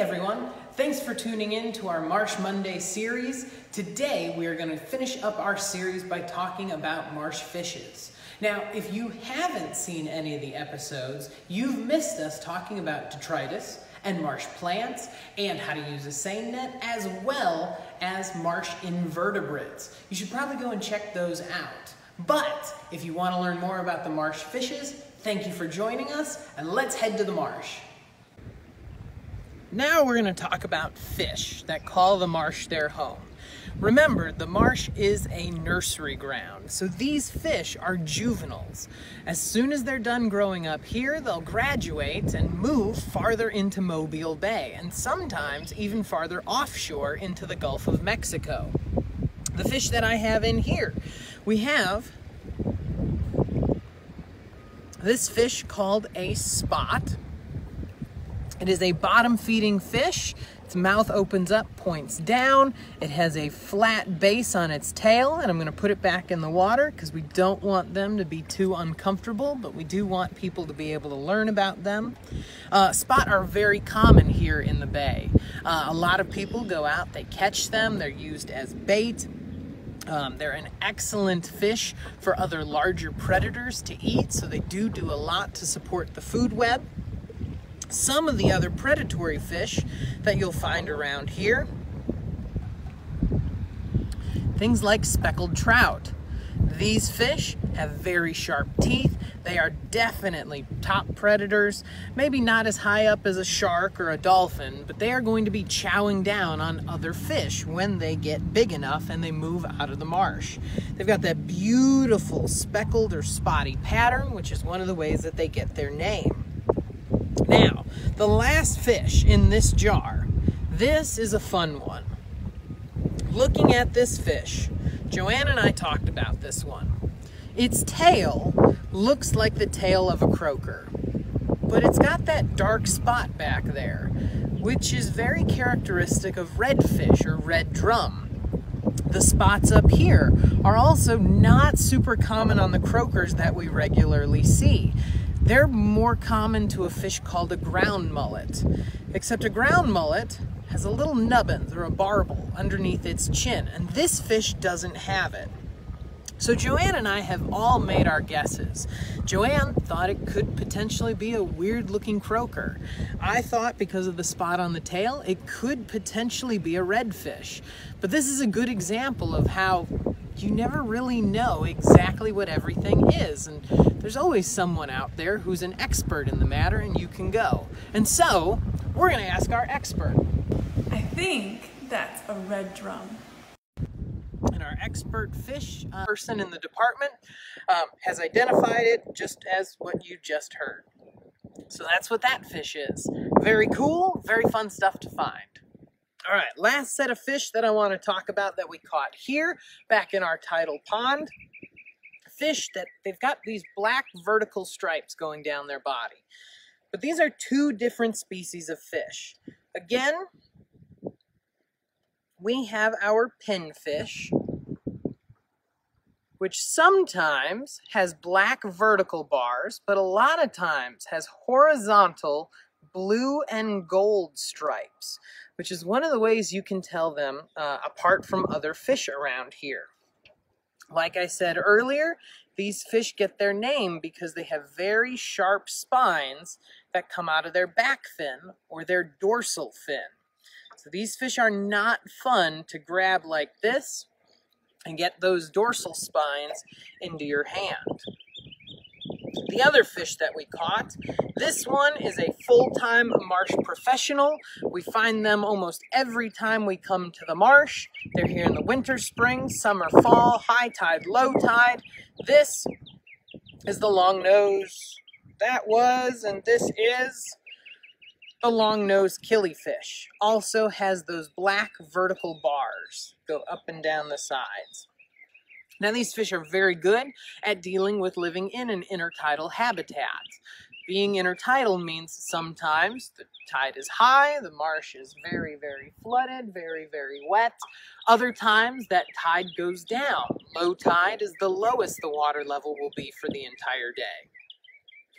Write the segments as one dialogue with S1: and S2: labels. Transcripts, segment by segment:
S1: everyone, thanks for tuning in to our Marsh Monday series. Today we are going to finish up our series by talking about marsh fishes. Now, if you haven't seen any of the episodes, you've missed us talking about detritus and marsh plants and how to use a seine net as well as marsh invertebrates. You should probably go and check those out. But if you want to learn more about the marsh fishes, thank you for joining us and let's head to the marsh. Now we're going to talk about fish that call the marsh their home. Remember, the marsh is a nursery ground, so these fish are juveniles. As soon as they're done growing up here, they'll graduate and move farther into Mobile Bay, and sometimes even farther offshore into the Gulf of Mexico. The fish that I have in here, we have this fish called a spot. It is a bottom feeding fish. Its mouth opens up, points down. It has a flat base on its tail, and I'm gonna put it back in the water because we don't want them to be too uncomfortable, but we do want people to be able to learn about them. Uh, spot are very common here in the bay. Uh, a lot of people go out, they catch them, they're used as bait. Um, they're an excellent fish for other larger predators to eat, so they do do a lot to support the food web. Some of the other predatory fish that you'll find around here, things like speckled trout. These fish have very sharp teeth. They are definitely top predators, maybe not as high up as a shark or a dolphin, but they are going to be chowing down on other fish when they get big enough and they move out of the marsh. They've got that beautiful speckled or spotty pattern, which is one of the ways that they get their name. Now, the last fish in this jar, this is a fun one. Looking at this fish, Joanne and I talked about this one. Its tail looks like the tail of a croaker, but it's got that dark spot back there, which is very characteristic of redfish or red drum. The spots up here are also not super common on the croakers that we regularly see. They're more common to a fish called a ground mullet, except a ground mullet has a little nubbins or a barbel underneath its chin, and this fish doesn't have it. So Joanne and I have all made our guesses. Joanne thought it could potentially be a weird looking croaker. I thought because of the spot on the tail, it could potentially be a redfish. But this is a good example of how you never really know exactly what everything is. And there's always someone out there who's an expert in the matter and you can go. And so we're gonna ask our expert.
S2: I think that's a red drum.
S1: And our expert fish uh, person in the department um, has identified it just as what you just heard. So that's what that fish is. Very cool, very fun stuff to find. All right, last set of fish that I want to talk about that we caught here back in our tidal pond. Fish that they've got these black vertical stripes going down their body. But these are two different species of fish. Again, we have our pinfish, which sometimes has black vertical bars, but a lot of times has horizontal blue and gold stripes, which is one of the ways you can tell them uh, apart from other fish around here. Like I said earlier, these fish get their name because they have very sharp spines that come out of their back fin or their dorsal fin. So these fish are not fun to grab like this and get those dorsal spines into your hand. The other fish that we caught, this one is a full-time marsh professional. We find them almost every time we come to the marsh. They're here in the winter, spring, summer, fall, high tide, low tide. This is the long nose. That was, and this is the long nose killifish also has those black vertical bars go up and down the sides. Now these fish are very good at dealing with living in an intertidal habitat. Being intertidal means sometimes the tide is high, the marsh is very, very flooded, very, very wet. Other times that tide goes down. Low tide is the lowest the water level will be for the entire day.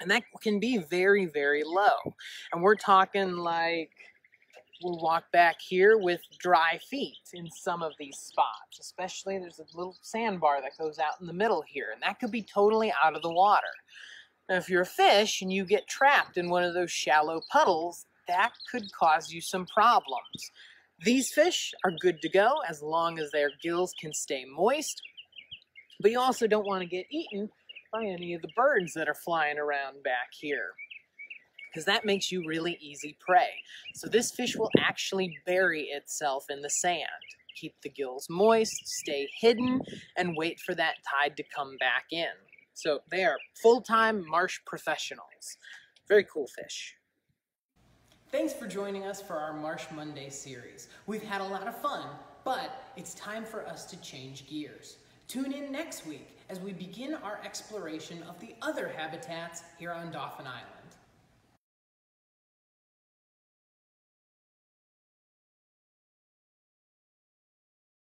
S1: And that can be very, very low. And we're talking like will walk back here with dry feet in some of these spots, especially there's a little sandbar that goes out in the middle here, and that could be totally out of the water. Now, if you're a fish and you get trapped in one of those shallow puddles, that could cause you some problems. These fish are good to go as long as their gills can stay moist, but you also don't want to get eaten by any of the birds that are flying around back here because that makes you really easy prey. So this fish will actually bury itself in the sand. Keep the gills moist, stay hidden, and wait for that tide to come back in. So they are full-time marsh professionals. Very cool fish. Thanks for joining us for our Marsh Monday series. We've had a lot of fun, but it's time for us to change gears. Tune in next week as we begin our exploration of the other habitats here on Dauphin Island.